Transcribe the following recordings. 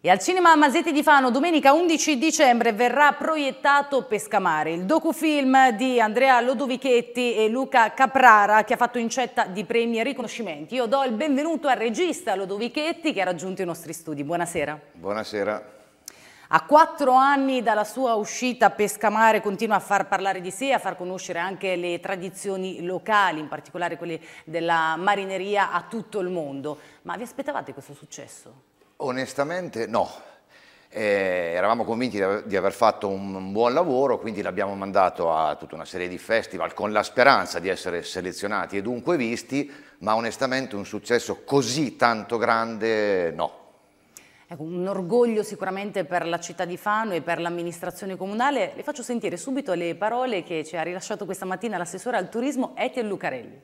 E al cinema Masetti di Fano domenica 11 dicembre verrà proiettato Pescamare, il docufilm di Andrea Lodovichetti e Luca Caprara che ha fatto incetta di premi e riconoscimenti. Io do il benvenuto al regista Lodovichetti che ha raggiunto i nostri studi. Buonasera. Buonasera. A quattro anni dalla sua uscita Pescamare continua a far parlare di sé, a far conoscere anche le tradizioni locali, in particolare quelle della marineria a tutto il mondo. Ma vi aspettavate questo successo? Onestamente no, eh, eravamo convinti di aver fatto un buon lavoro, quindi l'abbiamo mandato a tutta una serie di festival con la speranza di essere selezionati e dunque visti, ma onestamente un successo così tanto grande no. Ecco, un orgoglio sicuramente per la città di Fano e per l'amministrazione comunale. Le faccio sentire subito le parole che ci ha rilasciato questa mattina l'assessore al turismo Etienne Lucarelli.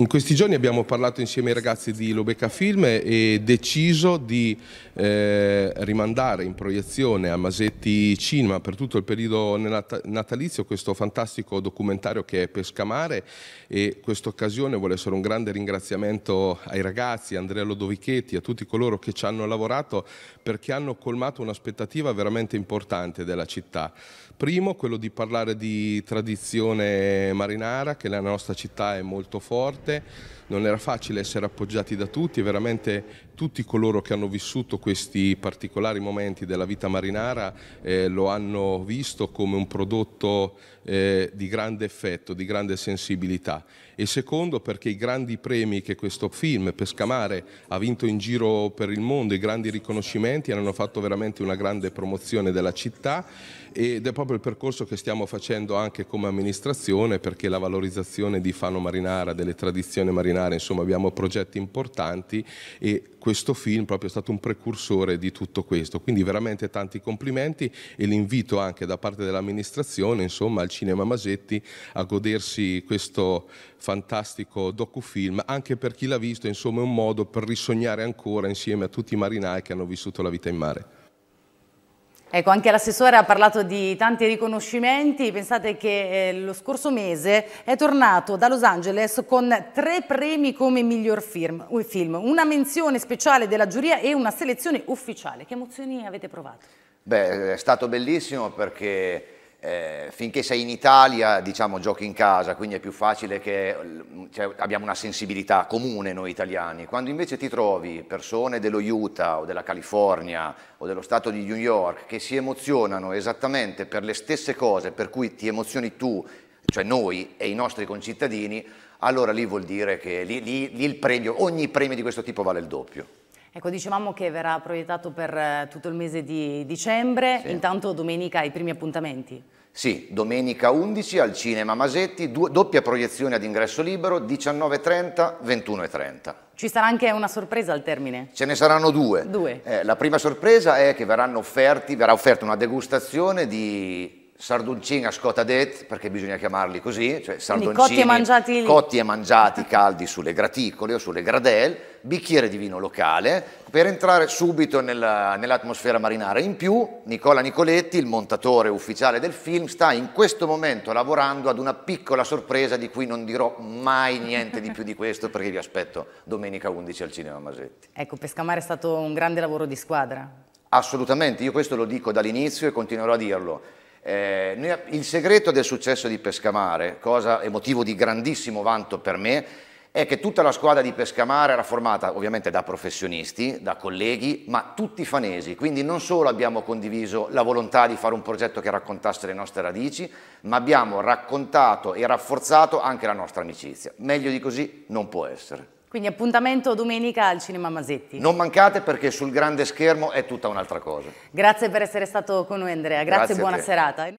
In questi giorni abbiamo parlato insieme ai ragazzi di Lobeca Film e deciso di eh, rimandare in proiezione a Masetti Cinema per tutto il periodo natalizio questo fantastico documentario che è Pescamare e questa occasione vuole essere un grande ringraziamento ai ragazzi, a Andrea Lodovichetti, a tutti coloro che ci hanno lavorato perché hanno colmato un'aspettativa veramente importante della città. Primo, quello di parlare di tradizione marinara che nella nostra città è molto forte parte, non era facile essere appoggiati da tutti, veramente tutti coloro che hanno vissuto questi particolari momenti della vita marinara eh, lo hanno visto come un prodotto eh, di grande effetto, di grande sensibilità. E secondo perché i grandi premi che questo film, Pescamare, ha vinto in giro per il mondo, i grandi riconoscimenti, hanno fatto veramente una grande promozione della città ed è proprio il percorso che stiamo facendo anche come amministrazione perché la valorizzazione di Fano Marinara, delle tradizioni marinare, insomma abbiamo progetti importanti e questo film proprio è stato un precursore di tutto questo, quindi veramente tanti complimenti e l'invito anche da parte dell'amministrazione insomma al Cinema Masetti a godersi questo fantastico docufilm anche per chi l'ha visto insomma è un modo per risognare ancora insieme a tutti i marinai che hanno vissuto la vita in mare. Ecco, anche l'assessore ha parlato di tanti riconoscimenti, pensate che eh, lo scorso mese è tornato da Los Angeles con tre premi come miglior film, film, una menzione speciale della giuria e una selezione ufficiale. Che emozioni avete provato? Beh, è stato bellissimo perché eh, finché sei in Italia diciamo giochi in casa, quindi è più facile che cioè, abbiamo una sensibilità comune noi italiani. Quando invece ti trovi persone dello Utah o della California o dello Stato di New York che si emozionano esattamente per le stesse cose per cui ti emozioni tu, cioè noi e i nostri concittadini, allora lì vuol dire che lì, lì, lì premio, ogni premio di questo tipo vale il doppio. Ecco, dicevamo che verrà proiettato per eh, tutto il mese di dicembre, sì. intanto domenica i primi appuntamenti. Sì, domenica 11 al Cinema Masetti, doppia proiezione ad ingresso libero, 19.30, 21.30. Ci sarà anche una sorpresa al termine? Ce ne saranno due. due. Eh, la prima sorpresa è che offerti, verrà offerta una degustazione di sarduncini a scotadet, perché bisogna chiamarli così, cioè sarduncini cotti e, mangiati cotti e mangiati caldi sulle graticole o sulle gradelle, bicchiere di vino locale, per entrare subito nell'atmosfera nell marinara. In più, Nicola Nicoletti, il montatore ufficiale del film, sta in questo momento lavorando ad una piccola sorpresa di cui non dirò mai niente di più di questo, perché vi aspetto domenica 11 al Cinema Masetti. Ecco, Pescamare è stato un grande lavoro di squadra. Assolutamente, io questo lo dico dall'inizio e continuerò a dirlo eh, il segreto del successo di Pescamare, cosa è motivo di grandissimo vanto per me, è che tutta la squadra di Pescamare era formata ovviamente da professionisti, da colleghi, ma tutti fanesi, quindi non solo abbiamo condiviso la volontà di fare un progetto che raccontasse le nostre radici, ma abbiamo raccontato e rafforzato anche la nostra amicizia. Meglio di così non può essere. Quindi appuntamento domenica al Cinema Masetti. Non mancate perché sul grande schermo è tutta un'altra cosa. Grazie per essere stato con noi Andrea, grazie, grazie e buona serata.